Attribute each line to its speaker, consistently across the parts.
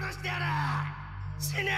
Speaker 1: 殺してやる！死ね！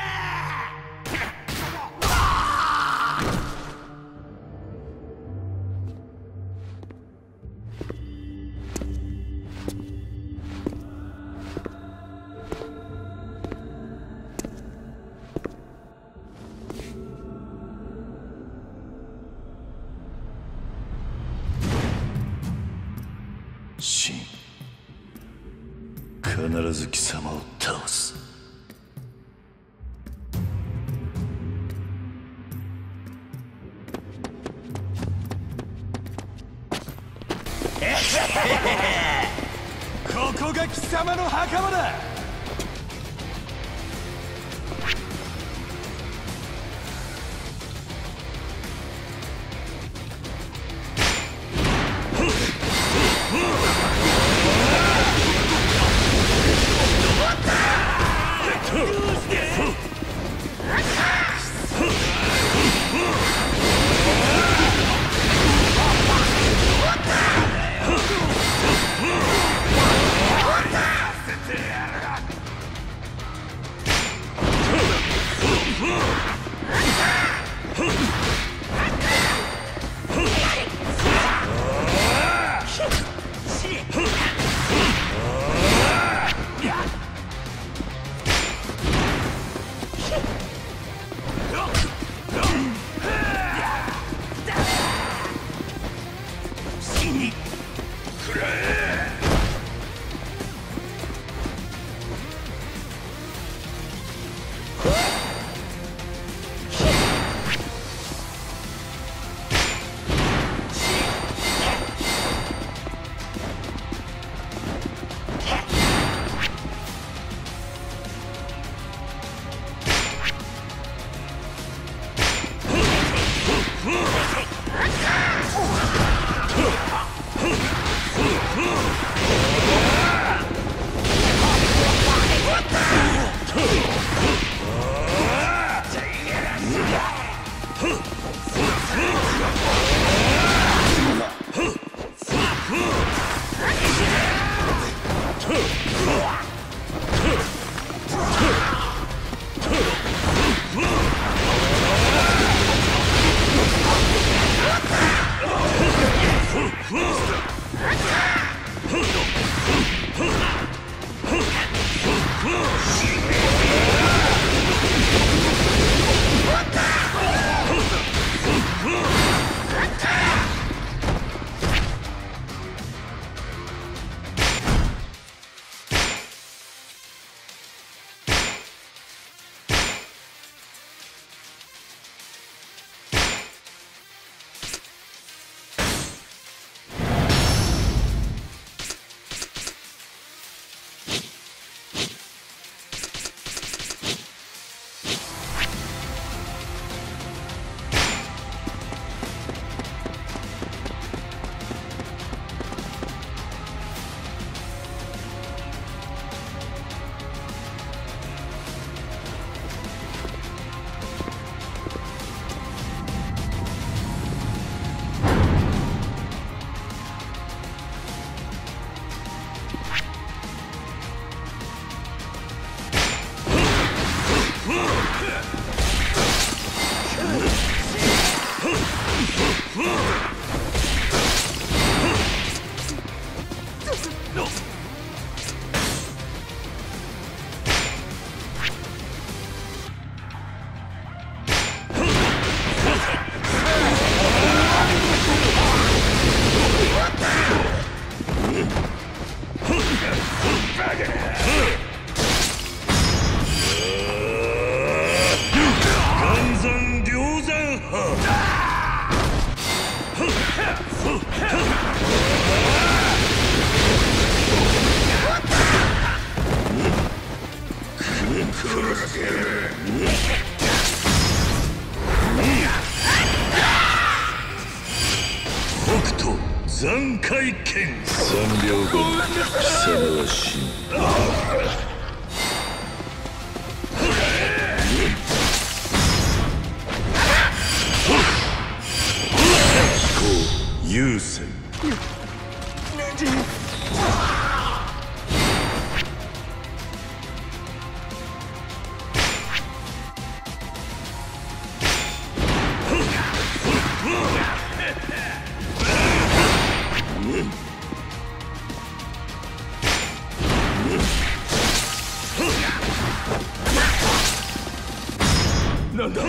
Speaker 2: なんだ。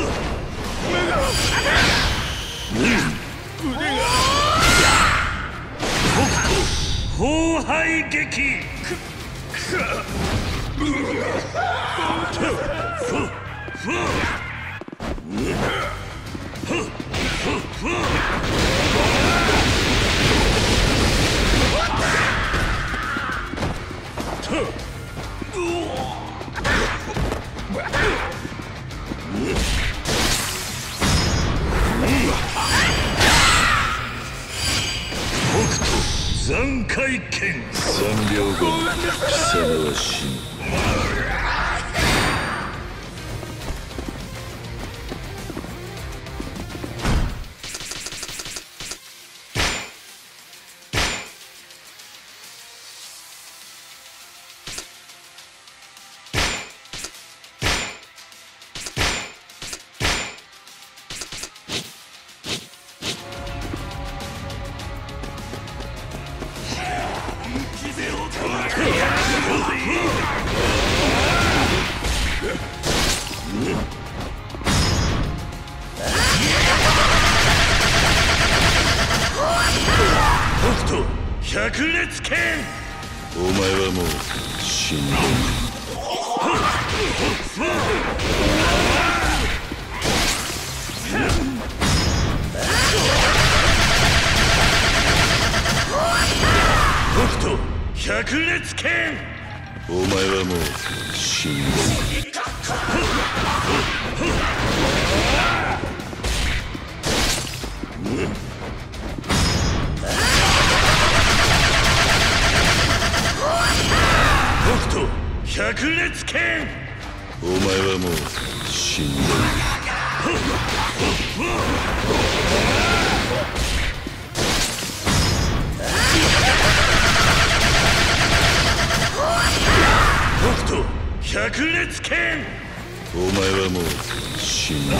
Speaker 3: 目が腕が北斗
Speaker 1: 崩壊劇残骸剣3秒後貴様は死ぬ。百裂剣。お前はもう死んでいる北斗百裂剣。お前はもう死んで北斗百裂剣お前はもう死んでいる北斗百お前はもう死んでいる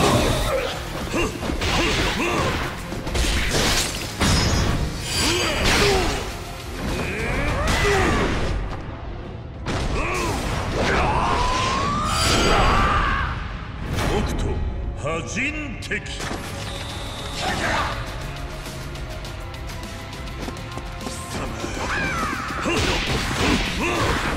Speaker 1: 多人敵岩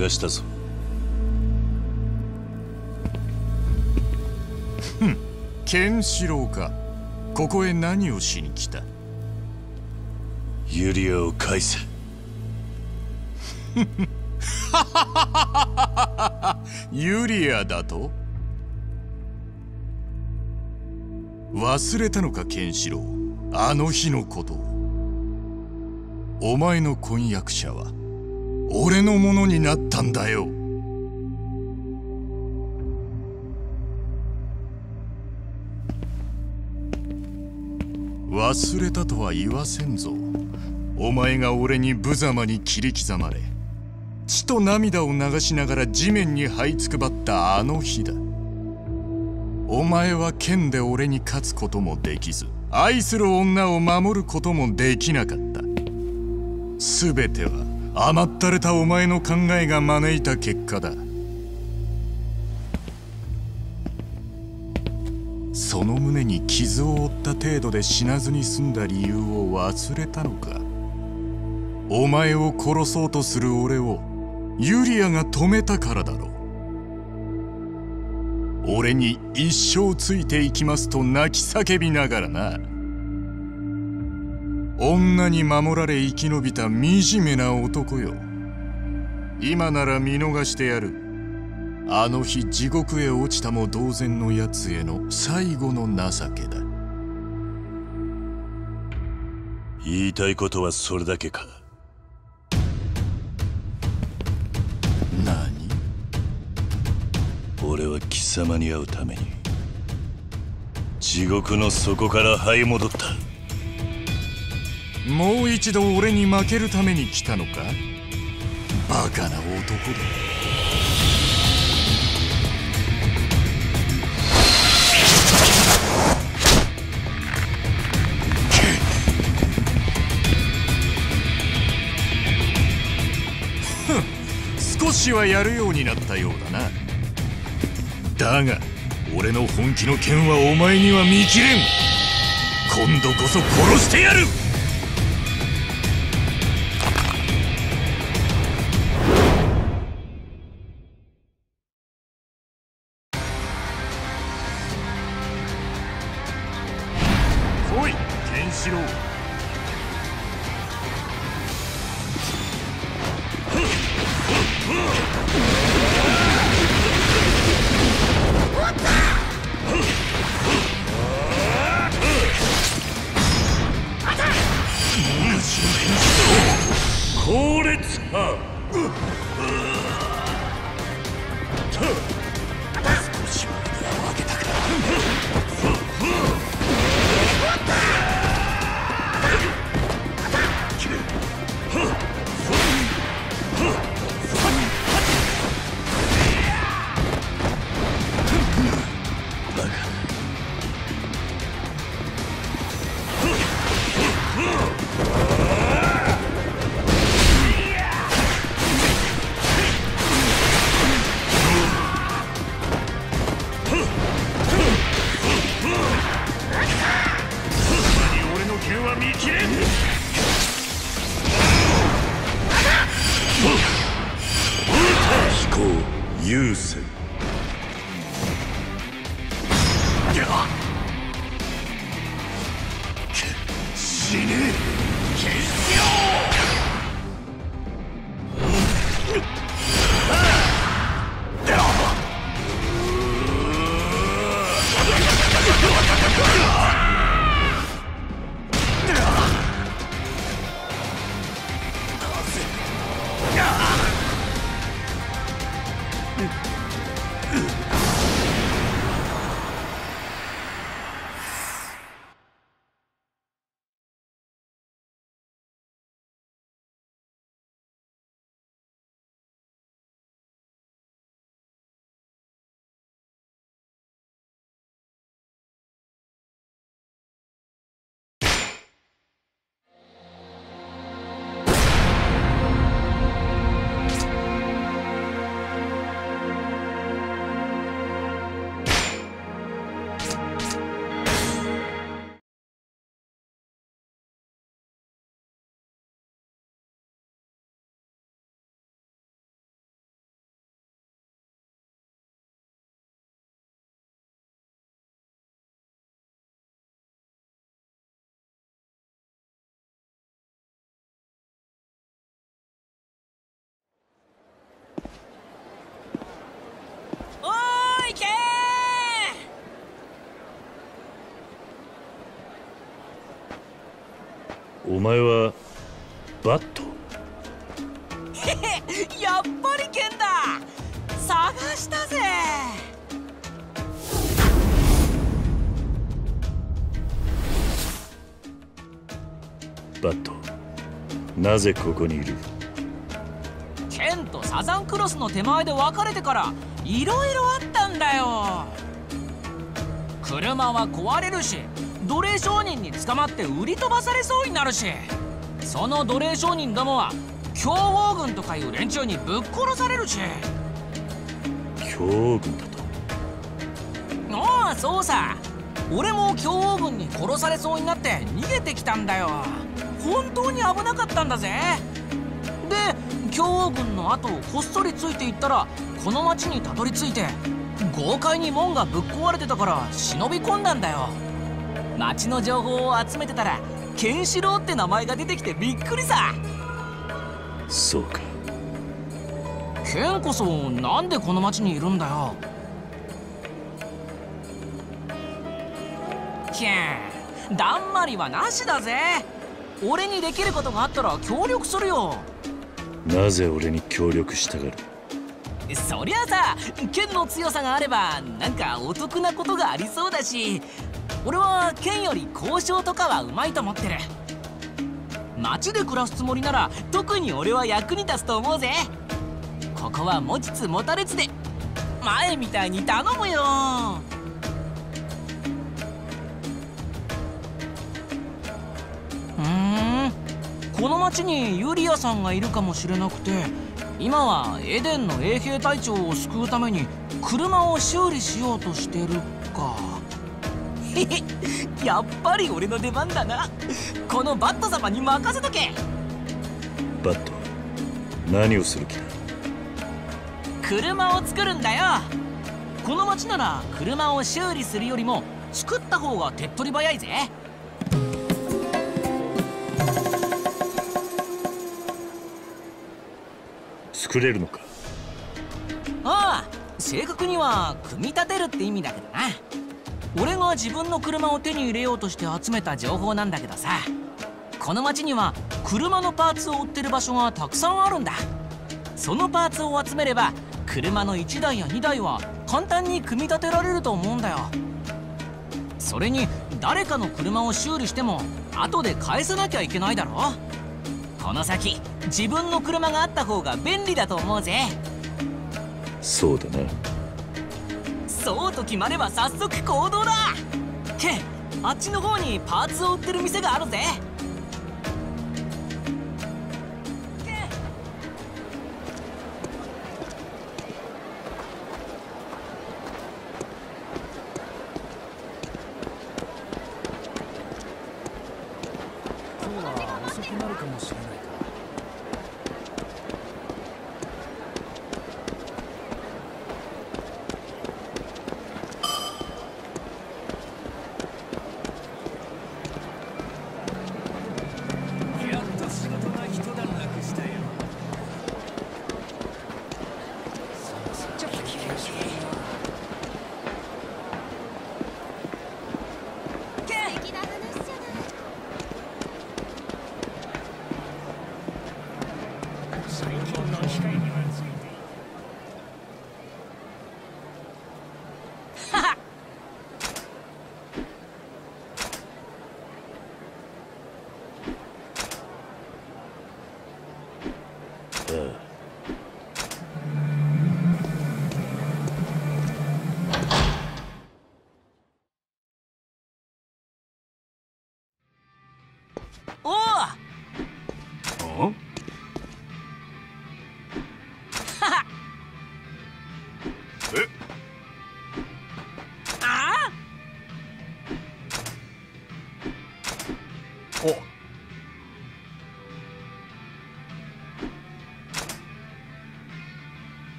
Speaker 1: 探したぞ。
Speaker 4: ケンシロウか。ここへ何をしに来た？
Speaker 1: ユリアを返せ。
Speaker 4: ユリアだと？忘れたのかケンシロウ。あの日のことを。お前の婚約者は？俺のものになったんだよ。忘れたとは言わせんぞ。お前が俺に無様に切り刻まれ血と涙を流しながら地面に這いつくばったあの日だ。お前は剣で俺に勝つこともできず愛する女を守ることもできなかった。全ては甘ったれたお前の考えが招いた結果だ。その胸に傷を負った程度で死なずに済んだ理由を忘れたのか。お前を殺そうとする俺をユリアが止めたからだろう。俺に一生ついていきますと泣き叫びながらな。女に守られ生き延びた惨めな男よ。今なら見逃してやる。あの日地獄へ落ちたも同然のやつへの最後の情けだ。
Speaker 1: 言いたいことはそれだけか
Speaker 4: 何？
Speaker 1: 俺は貴様に会うために地獄の底から這い戻った
Speaker 4: もう一度俺に負けるために来たのか？バカな男だ。少しはやるようになったようだな。だが俺の本気の剣はお前には見切れん。今度こそ殺してやる。
Speaker 5: お
Speaker 1: 前はバット？
Speaker 5: ー やっぱりケンだ。探したぜ。
Speaker 1: バットなぜここにいる？
Speaker 5: ケンとサザンクロスの手前で別れてからいろいろあったんだよ。車は壊れるし奴隷商人に捕まって売り飛ばされそうになるし。その奴隷商人どもは強豪軍とかいう連中にぶっ殺されるし。
Speaker 1: 強豪軍だと？
Speaker 5: ああそうさ。俺も強豪軍に殺されそうになって逃げてきたんだよ。本当に危なかったんだぜ。で強豪軍の後をこっそりついていったらこの町にたどり着いて豪快に門がぶっ壊れてたから忍び込んだんだよ町の情報を集めてたらケンシロウって名前が出てきてびっくりさ。
Speaker 1: そうか。
Speaker 5: ケンこそなんでこの町にいるんだよ。ケンだんまりはなしだぜ。俺にできることがあったら協力するよ。
Speaker 1: なぜ俺に協力したがる？
Speaker 5: そりゃあさ剣の強さがあればなんかお得なことがありそうだし俺は剣より交渉とかはうまいと思ってる。町で暮らすつもりなら特に俺は役に立つと思うぜ。ここは持ちつ持たれつで前みたいに頼むよ。ふん。この町にユリアさんがいるかもしれなくて今はエデンの衛兵隊長を救うために車を修理しようとしてるか。やっぱり俺の出番だな。このバット様に任せとけ。
Speaker 1: バット何をする気だ？
Speaker 5: 車を作るんだよ。この町なら車を修理するよりも作った方が手っ取り早いぜ。
Speaker 1: 作れるのか？
Speaker 5: ああ正確には組み立てるって意味だけどな俺が自分の車を手に入れようとして集めた情報なんだけどさ。この町には車のパーツを売ってる場所がたくさんあるんだ。そのパーツを集めれば車の1台や2台は簡単に組み立てられると思うんだよ。それに誰かの車を修理しても後で返さなきゃいけないだろ。この先自分の車があった方が便利だと思うぜ。
Speaker 1: そうだな。
Speaker 5: そうと決まれば早速行動だ。ケンあっちの方にパーツを売ってる店があるぜ。ち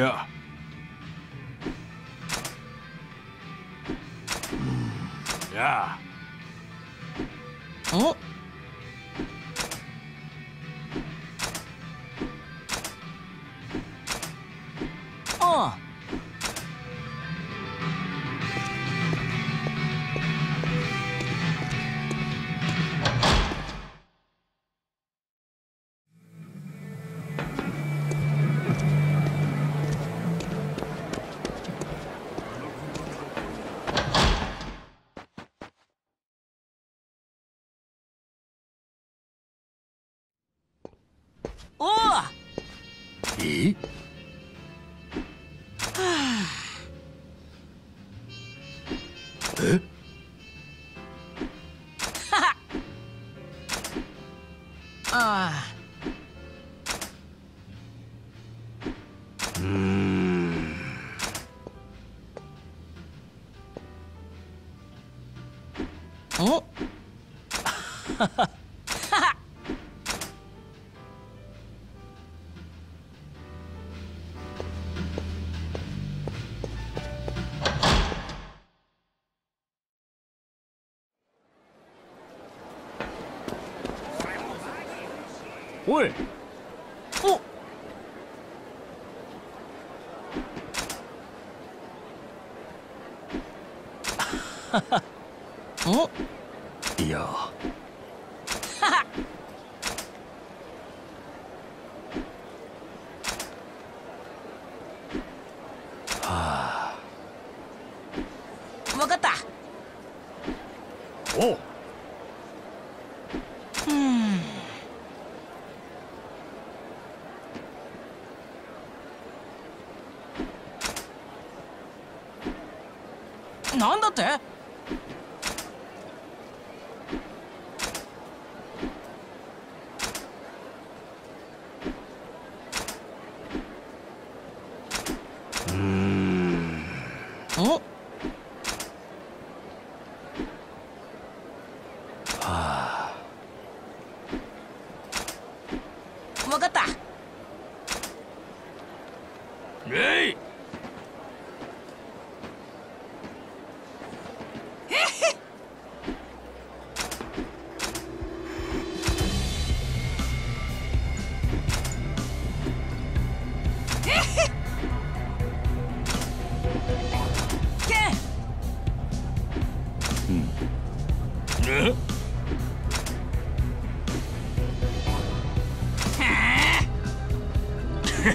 Speaker 1: あ
Speaker 4: いやう
Speaker 5: あおおいお
Speaker 4: おい
Speaker 5: や。
Speaker 1: はあ。
Speaker 5: 分かった。
Speaker 1: おう。
Speaker 5: なんだって？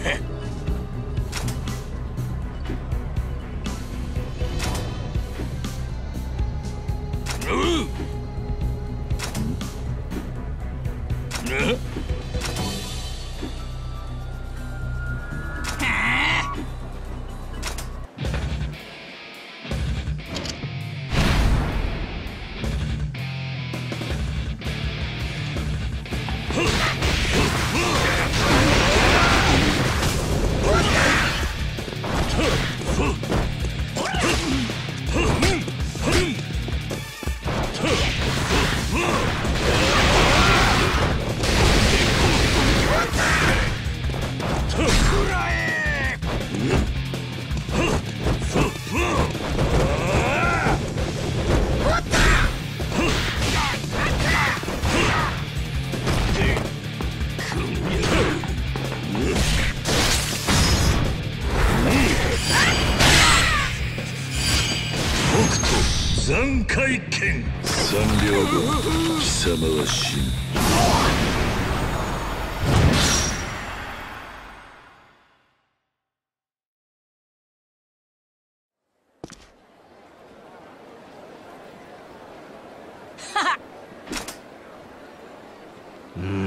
Speaker 1: yeah
Speaker 6: Mm.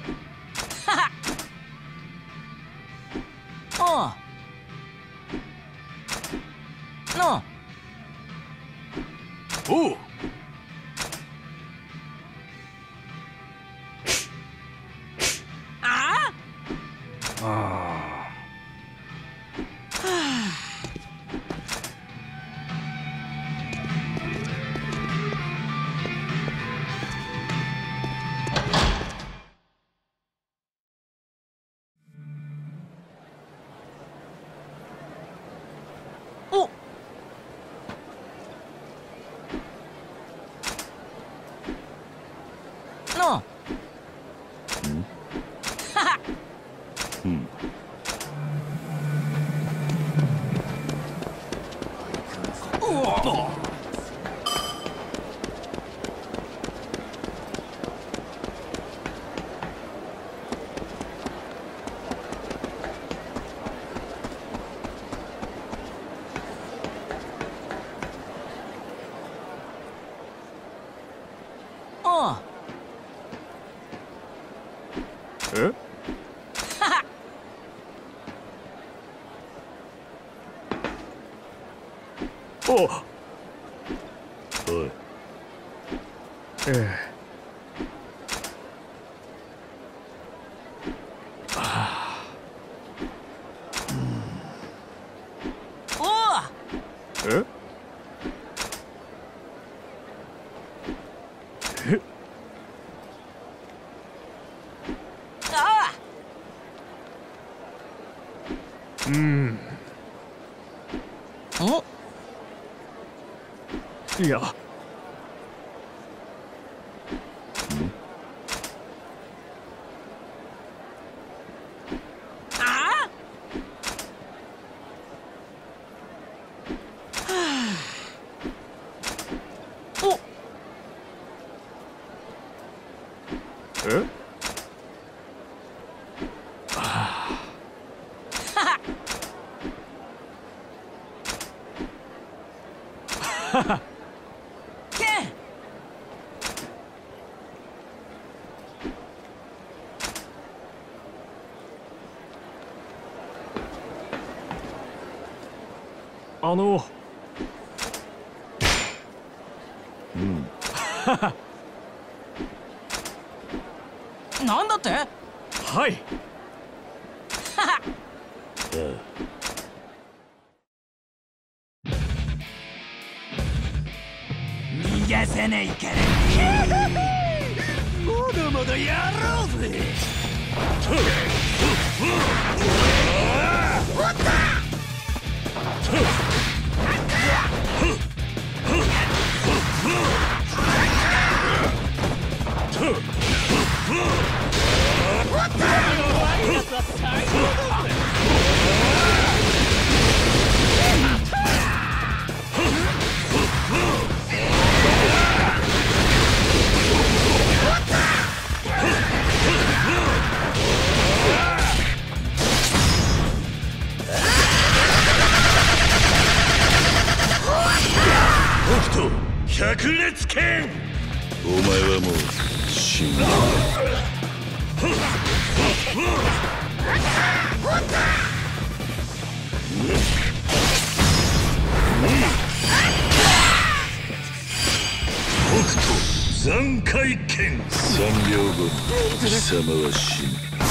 Speaker 6: い
Speaker 5: や。え？あの
Speaker 6: なんだって。
Speaker 5: はい。
Speaker 6: 逃がさないから
Speaker 1: 斗百裂拳お前はもう死んだ。北斗残骸剣。3秒後貴様は死ぬ。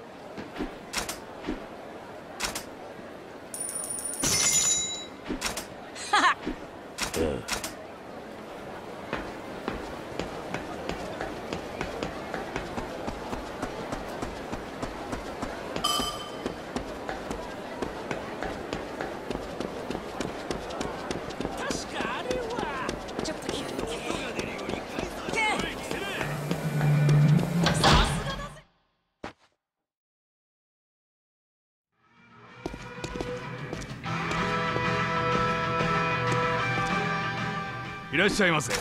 Speaker 6: っ
Speaker 5: しゃいませ。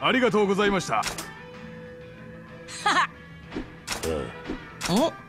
Speaker 5: ありがとうございました。
Speaker 6: お？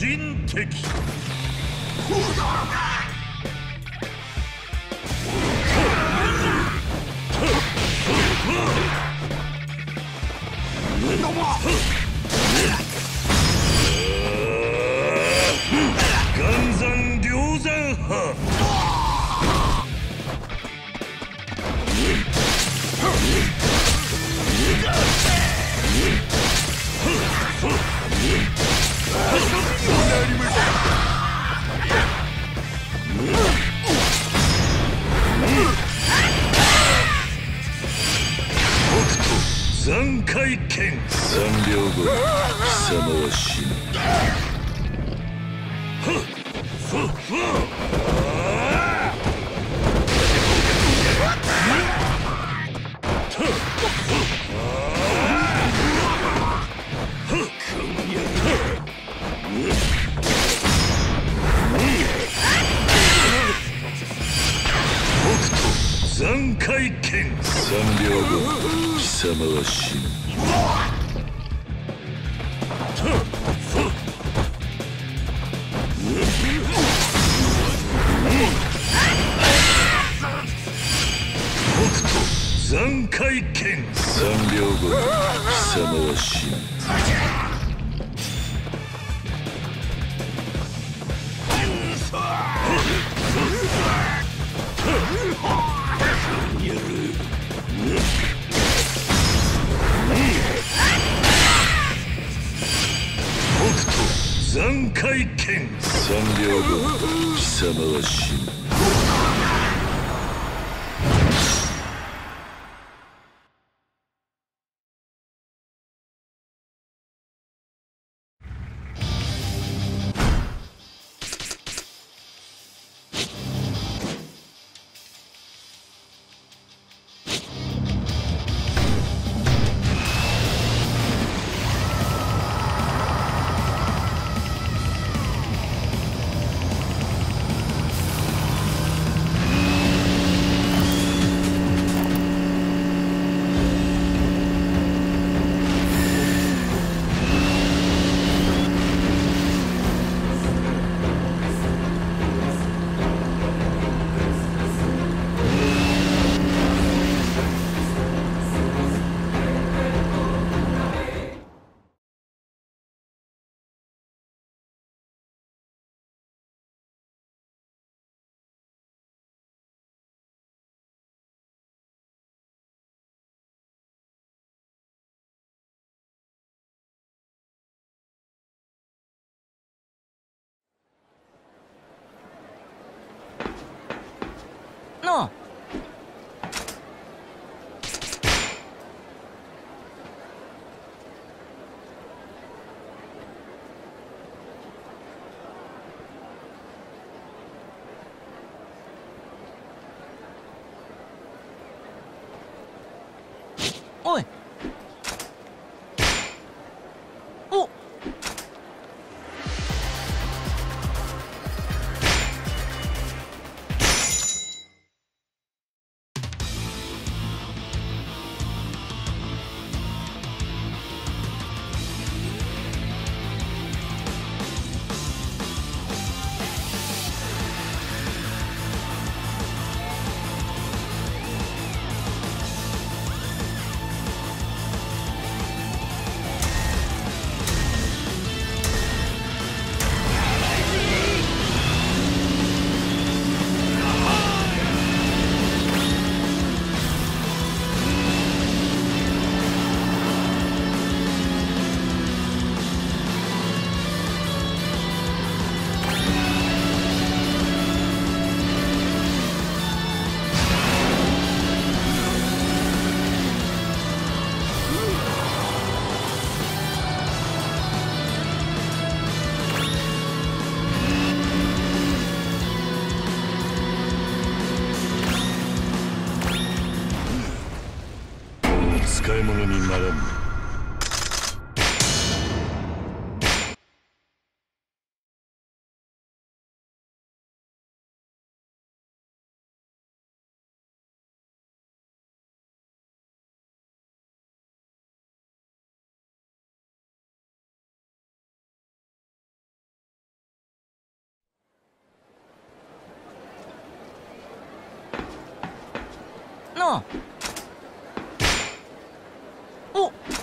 Speaker 1: 人的。回剣三秒後に貴様は死ぬ北残回剣三秒後貴様は死ぬ
Speaker 5: な
Speaker 1: な
Speaker 5: あ。お
Speaker 1: 使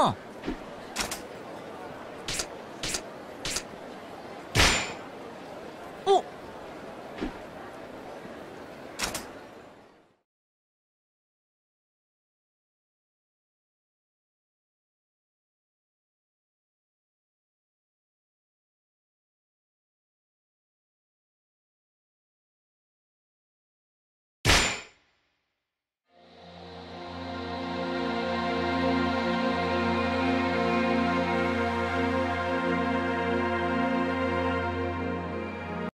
Speaker 5: よ